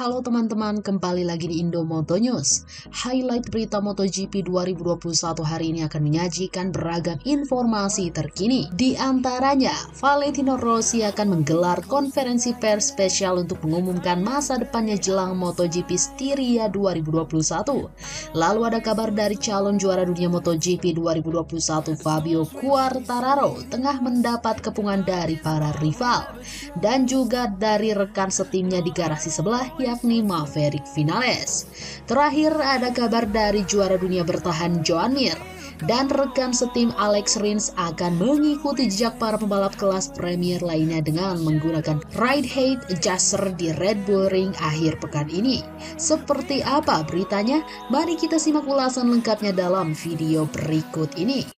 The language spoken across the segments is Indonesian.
Halo teman-teman, kembali lagi di Indo Moto News. Highlight berita MotoGP 2021 hari ini akan menyajikan beragam informasi terkini. Di antaranya, Valentino Rossi akan menggelar konferensi pers spesial untuk mengumumkan masa depannya jelang MotoGP Styria 2021. Lalu ada kabar dari calon juara dunia MotoGP 2021 Fabio Quartararo tengah mendapat kepungan dari para rival. Dan juga dari rekan setimnya di garasi sebelah yakni Maverick Vinales. Terakhir ada kabar dari juara dunia bertahan Joan Mir dan rekan setim Alex Rins akan mengikuti jejak para pembalap kelas Premier lainnya dengan menggunakan ride height adjuster di Red Bull Ring akhir pekan ini. Seperti apa beritanya? Mari kita simak ulasan lengkapnya dalam video berikut ini.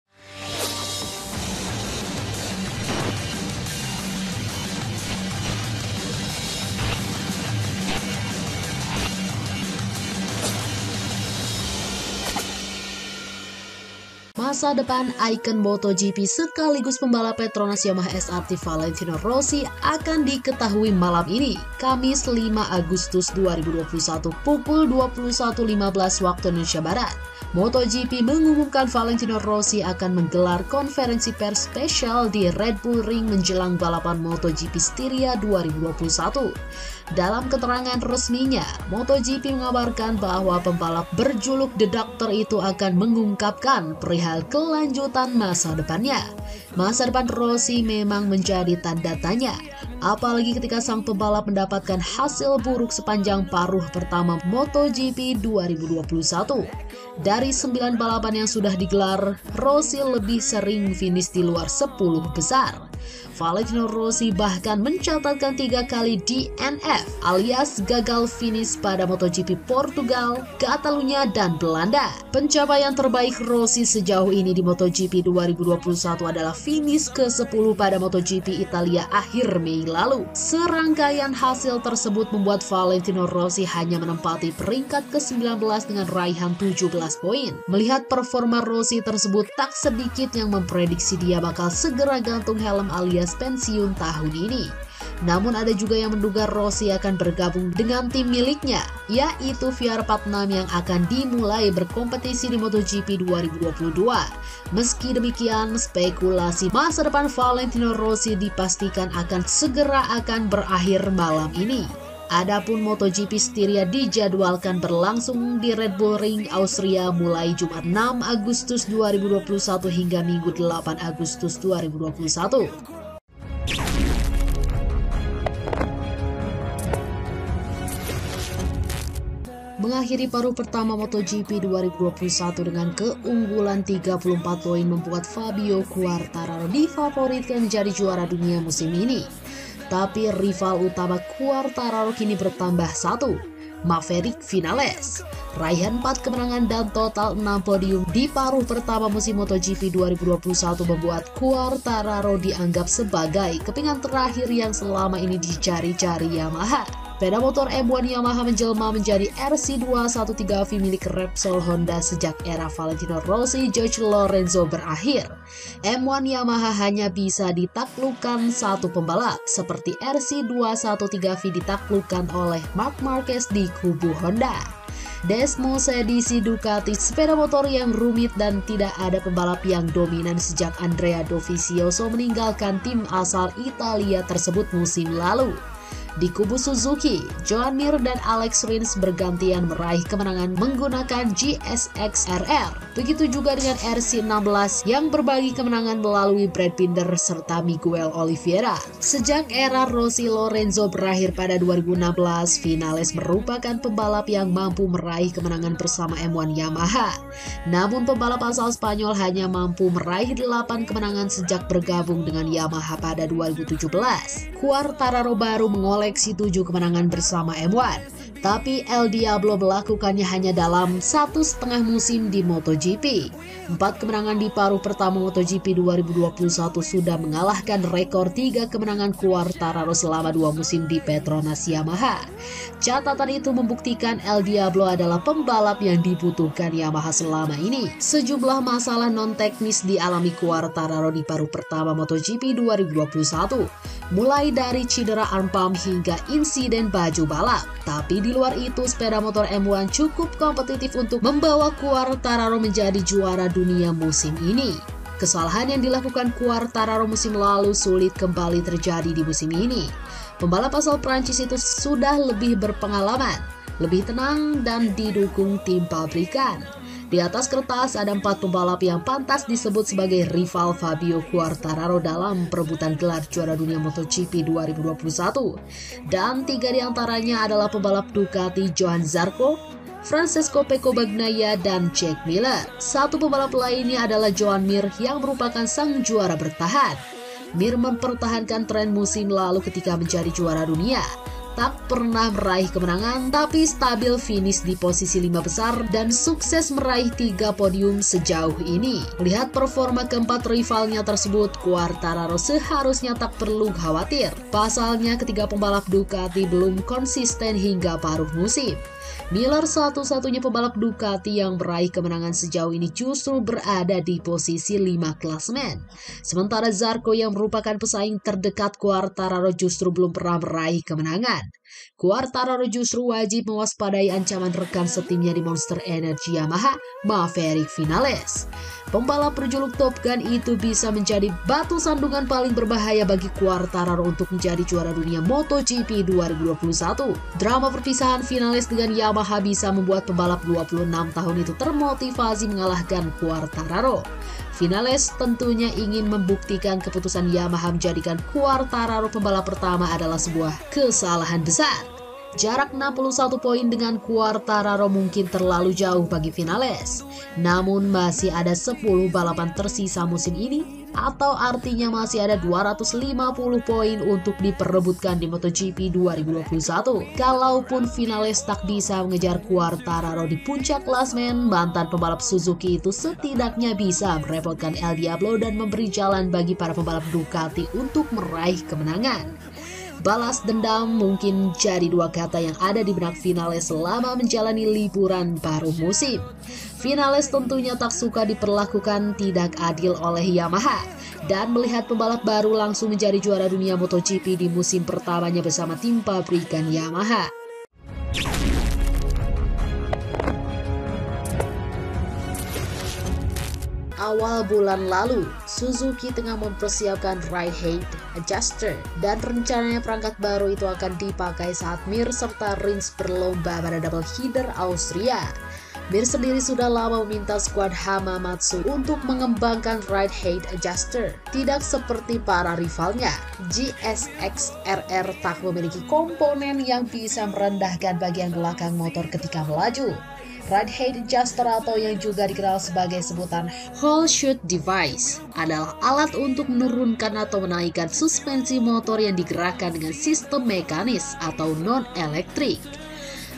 Masa depan ikon MotoGP sekaligus pembalap Petronas Yamaha SRT Valentino Rossi akan diketahui malam ini, Kamis 5 Agustus 2021 pukul 21.15 waktu Indonesia Barat. MotoGP mengumumkan Valentino Rossi akan menggelar konferensi pers spesial di Red Bull Ring menjelang balapan MotoGP Styria 2021. Dalam keterangan resminya, MotoGP mengabarkan bahwa pembalap berjuluk The Doctor itu akan mengungkapkan perihal kelanjutan masa depannya. Masa depan Rossi memang menjadi tanda tanya, apalagi ketika sang pembalap mendapatkan hasil buruk sepanjang paruh pertama MotoGP 2021. Dari 9 balapan yang sudah digelar, Rossi lebih sering finish di luar 10 besar. Valentino Rossi bahkan mencatatkan tiga kali DNF alias gagal finish pada MotoGP Portugal, Catalunya, dan Belanda. Pencapaian terbaik Rossi sejauh ini di MotoGP 2021 adalah finish ke-10 pada MotoGP Italia akhir Mei lalu. Serangkaian hasil tersebut membuat Valentino Rossi hanya menempati peringkat ke-19 dengan raihan 17 poin. Melihat performa Rossi tersebut tak sedikit yang memprediksi dia bakal segera gantung helm alias pensiun tahun ini. Namun ada juga yang menduga Rossi akan bergabung dengan tim miliknya, yaitu VR46 yang akan dimulai berkompetisi di MotoGP 2022. Meski demikian, spekulasi masa depan Valentino Rossi dipastikan akan segera akan berakhir malam ini. Adapun MotoGP Styria dijadwalkan berlangsung di Red Bull Ring, Austria mulai Jumat 6 Agustus 2021 hingga Minggu 8 Agustus 2021. mengakhiri paruh pertama MotoGP 2021 dengan keunggulan 34 poin membuat Fabio Quartararo difavoritkan menjadi juara dunia musim ini. Tapi rival utama Quartararo kini bertambah satu, Maverick Vinales. Raihan 4 kemenangan dan total 6 podium di paruh pertama musim MotoGP 2021 membuat Quartararo dianggap sebagai kepingan terakhir yang selama ini dicari-cari Yamaha. Sepeda motor M1 Yamaha menjelma menjadi RC213V milik Repsol Honda sejak era Valentino Rossi George Lorenzo berakhir. M1 Yamaha hanya bisa ditaklukkan satu pembalap, seperti RC213V ditaklukkan oleh Mark Marquez di kubu Honda. Desmos edisi Ducati sepeda motor yang rumit dan tidak ada pembalap yang dominan sejak Andrea Dovizioso meninggalkan tim asal Italia tersebut musim lalu. Di kubu Suzuki, Joan Mir dan Alex Rins bergantian meraih kemenangan menggunakan GSX RR. Begitu juga dengan RC16 yang berbagi kemenangan melalui Brad Binder serta Miguel Oliveira. Sejak era Rossi Lorenzo berakhir pada 2016, Vinales merupakan pembalap yang mampu meraih kemenangan bersama M1 Yamaha. Namun pembalap asal Spanyol hanya mampu meraih 8 kemenangan sejak bergabung dengan Yamaha pada 2017. Quartararo baru mengoleh koleksi tujuh kemenangan bersama M1. Tapi El Diablo melakukannya hanya dalam satu setengah musim di MotoGP. Empat kemenangan di paruh pertama MotoGP 2021 sudah mengalahkan rekor tiga kemenangan Quartararo selama dua musim di Petronas Yamaha. Catatan itu membuktikan El Diablo adalah pembalap yang dibutuhkan Yamaha selama ini. Sejumlah masalah non-teknis dialami Quartararo di paruh pertama MotoGP 2021 mulai dari cedera arm pump hingga insiden baju balap. Tapi di luar itu, sepeda motor M1 cukup kompetitif untuk membawa Quartararo menjadi juara dunia musim ini. Kesalahan yang dilakukan Quartararo musim lalu sulit kembali terjadi di musim ini. Pembalap asal Prancis itu sudah lebih berpengalaman, lebih tenang dan didukung tim pabrikan. Di atas kertas ada empat pembalap yang pantas disebut sebagai rival Fabio Quartararo dalam perebutan gelar juara dunia MotoGP 2021. Dan tiga di antaranya adalah pembalap Ducati Johan Zarco, Francesco Pecco Bagnaia, dan Jack Miller. Satu pembalap lainnya adalah Joan Mir yang merupakan sang juara bertahan. Mir mempertahankan tren musim lalu ketika menjadi juara dunia tak pernah meraih kemenangan tapi stabil finish di posisi lima besar dan sukses meraih tiga podium sejauh ini. Melihat performa keempat rivalnya tersebut, Quartararo seharusnya tak perlu khawatir. Pasalnya ketiga pembalap Ducati belum konsisten hingga paruh musim. Miller satu-satunya pembalap Ducati yang meraih kemenangan sejauh ini justru berada di posisi 5 klasmen. Sementara Zarco yang merupakan pesaing terdekat Quartararo justru belum pernah meraih kemenangan. Quartararo justru wajib mewaspadai ancaman rekan setimnya di Monster Energy Yamaha, Maverick Vinales. Pembalap berjuluk Top Gun itu bisa menjadi batu sandungan paling berbahaya bagi Quartararo untuk menjadi juara dunia MotoGP 2021. Drama perpisahan finalis dengan Yamaha bisa membuat pembalap 26 tahun itu termotivasi mengalahkan Quartararo. Finales tentunya ingin membuktikan keputusan Yamaha menjadikan Quartararo pembalap pertama adalah sebuah kesalahan besar. Jarak 61 poin dengan Quartararo mungkin terlalu jauh bagi finales. Namun masih ada 10 balapan tersisa musim ini atau artinya masih ada 250 poin untuk diperebutkan di MotoGP 2021. Kalaupun finales tak bisa mengejar Quartararo di puncak klasmen, mantan pembalap Suzuki itu setidaknya bisa merepotkan El Diablo dan memberi jalan bagi para pembalap Ducati untuk meraih kemenangan. Balas dendam mungkin jadi dua kata yang ada di benak Finales selama menjalani liburan baru musim. Finales tentunya tak suka diperlakukan tidak adil oleh Yamaha dan melihat pembalap baru langsung menjadi juara dunia MotoGP di musim pertamanya bersama tim pabrikan Yamaha. awal bulan lalu, Suzuki tengah mempersiapkan ride height adjuster dan rencananya perangkat baru itu akan dipakai saat Mir serta Rins berlomba pada double header Austria. Mir sendiri sudah lama meminta skuad Hamamatsu untuk mengembangkan ride height adjuster. Tidak seperti para rivalnya, GSX RR tak memiliki komponen yang bisa merendahkan bagian belakang motor ketika melaju. Height adjuster atau yang juga dikenal sebagai sebutan whole shoot device adalah alat untuk menurunkan atau menaikkan suspensi motor yang digerakkan dengan sistem mekanis atau non-elektrik.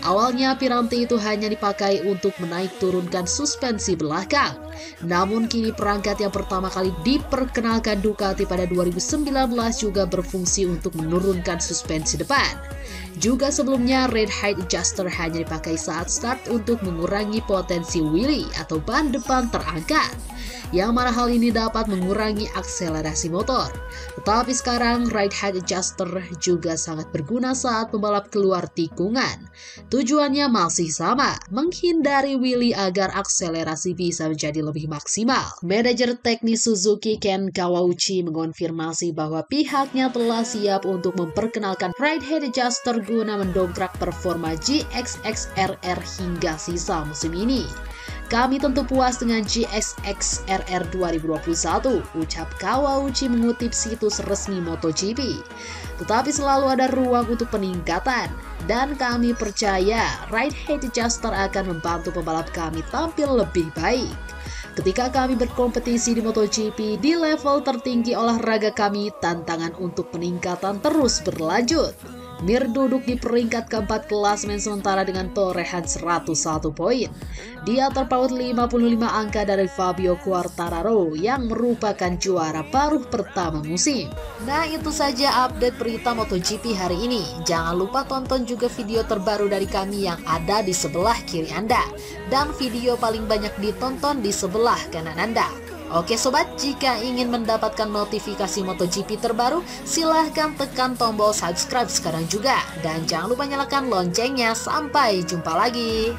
Awalnya piranti itu hanya dipakai untuk menaik turunkan suspensi belakang. Namun kini perangkat yang pertama kali diperkenalkan Ducati pada 2019 juga berfungsi untuk menurunkan suspensi depan. Juga sebelumnya red height adjuster hanya dipakai saat start untuk mengurangi potensi wheelie atau ban depan terangkat yang mana hal ini dapat mengurangi akselerasi motor. Tetapi sekarang ride height adjuster juga sangat berguna saat pembalap keluar tikungan. Tujuannya masih sama, menghindari wheelie agar akselerasi bisa menjadi lebih maksimal. Manajer teknis Suzuki Ken Kawauchi mengonfirmasi bahwa pihaknya telah siap untuk memperkenalkan ride height adjuster guna mendongkrak performa GXXRR hingga sisa musim ini. Kami tentu puas dengan GSX RR 2021, ucap Kawauchi mengutip situs resmi MotoGP. Tetapi selalu ada ruang untuk peningkatan, dan kami percaya Height Adjuster akan membantu pembalap kami tampil lebih baik. Ketika kami berkompetisi di MotoGP di level tertinggi olahraga kami, tantangan untuk peningkatan terus berlanjut. Mir duduk di peringkat keempat klasmen sementara dengan torehan 101 poin. Dia terpaut 55 angka dari Fabio Quartararo yang merupakan juara paruh pertama musim. Nah itu saja update berita MotoGP hari ini. Jangan lupa tonton juga video terbaru dari kami yang ada di sebelah kiri Anda. Dan video paling banyak ditonton di sebelah kanan Anda. Oke sobat, jika ingin mendapatkan notifikasi MotoGP terbaru, silahkan tekan tombol subscribe sekarang juga. Dan jangan lupa nyalakan loncengnya. Sampai jumpa lagi.